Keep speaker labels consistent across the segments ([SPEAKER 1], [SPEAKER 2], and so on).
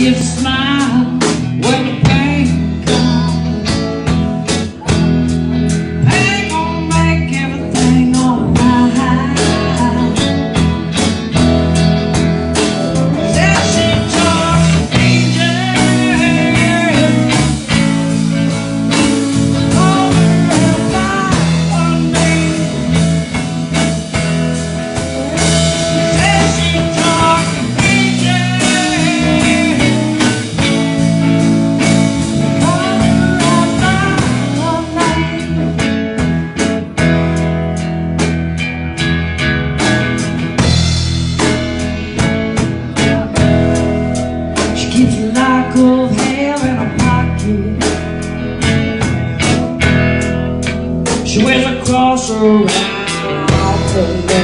[SPEAKER 1] gives She went across the the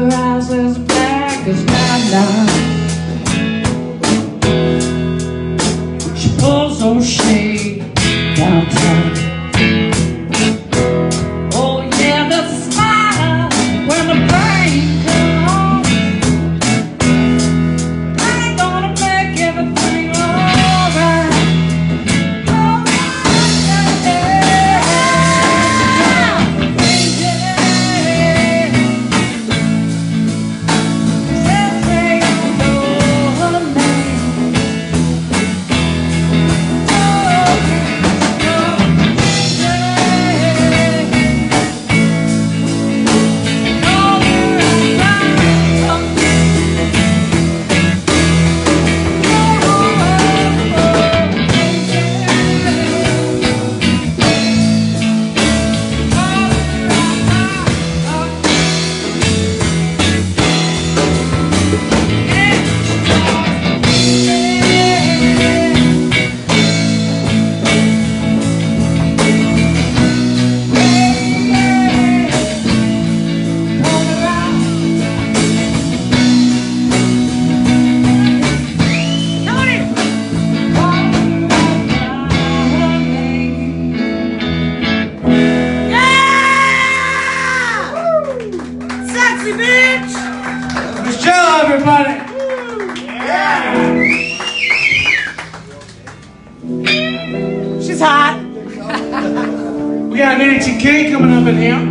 [SPEAKER 1] her eyes as black as night She pulls those shades.
[SPEAKER 2] sexy bitch!
[SPEAKER 3] Michelle, everybody! Yeah.
[SPEAKER 2] She's hot.
[SPEAKER 3] we got an antique K coming
[SPEAKER 1] up in here.